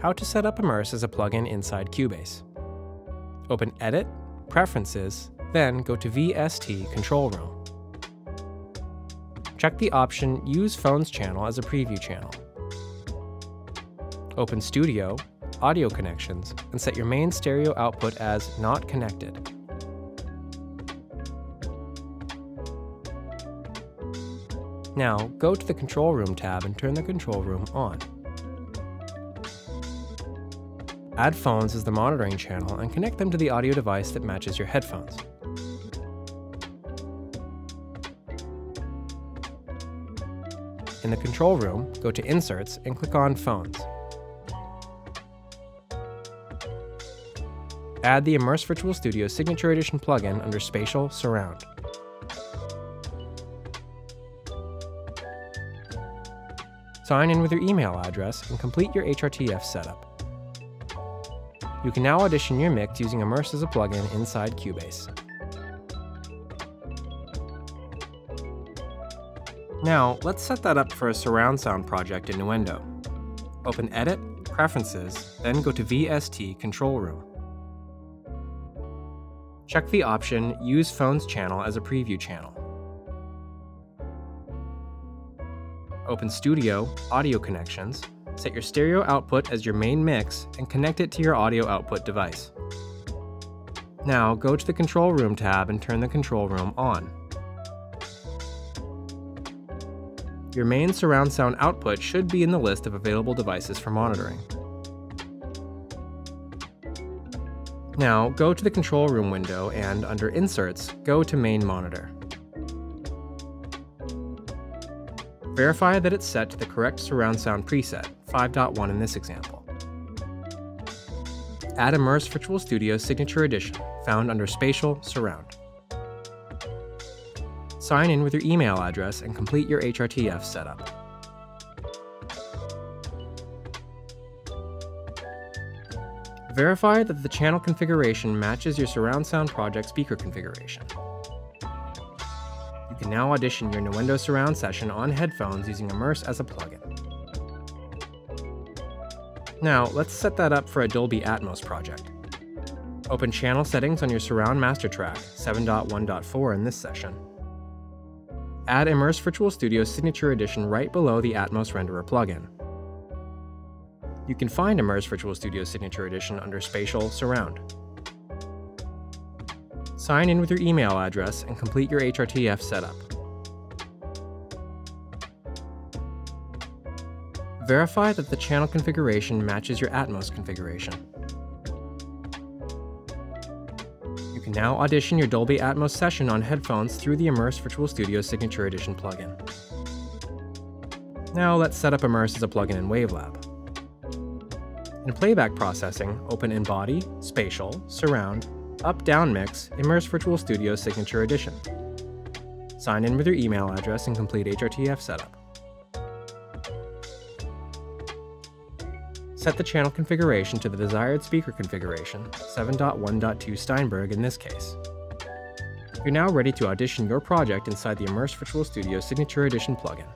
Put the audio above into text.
how to set up Immerse as a plugin inside Cubase. Open Edit, Preferences, then go to VST Control Room. Check the option Use Phones Channel as a preview channel. Open Studio, Audio Connections, and set your main stereo output as Not Connected. Now, go to the Control Room tab and turn the control room on. Add phones as the monitoring channel and connect them to the audio device that matches your headphones. In the control room, go to Inserts and click on Phones. Add the Immerse Virtual Studio Signature Edition plugin under Spatial Surround. Sign in with your email address and complete your HRTF setup. You can now audition your mix using Immerse as a plugin inside Cubase. Now, let's set that up for a surround sound project in Nuendo. Open Edit, Preferences, then go to VST Control Room. Check the option Use Phones Channel as a preview channel. Open Studio, Audio Connections, set your stereo output as your main mix, and connect it to your audio output device. Now, go to the Control Room tab and turn the control room on. Your main surround sound output should be in the list of available devices for monitoring. Now, go to the control room window and, under Inserts, go to Main Monitor. Verify that it's set to the correct surround sound preset, 5.1 in this example. Add Immerse Virtual Studio Signature Edition, found under Spatial Surround. Sign in with your email address and complete your HRTF setup. Verify that the channel configuration matches your surround sound project speaker configuration. Can now audition your Nuendo surround session on headphones using Immerse as a plugin. Now, let's set that up for a Dolby Atmos project. Open channel settings on your surround master track, 7.1.4 in this session. Add Immerse Virtual Studio Signature Edition right below the Atmos Renderer plugin. You can find Immerse Virtual Studio Signature Edition under Spatial Surround. Sign in with your email address and complete your HRTF setup. Verify that the channel configuration matches your Atmos configuration. You can now audition your Dolby Atmos session on headphones through the Immerse Virtual Studio Signature Edition plugin. Now let's set up Immerse as a plugin in Wavelab. In playback processing, open Embody, Spatial, Surround, Up-Down Mix, Immerse Virtual Studio Signature Edition. Sign in with your email address and complete HRTF setup. Set the channel configuration to the desired speaker configuration, 7.1.2 Steinberg in this case. You're now ready to audition your project inside the Immerse Virtual Studio Signature Edition plugin.